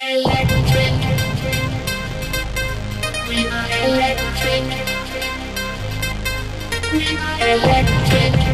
Electric. We are electric. We are electric.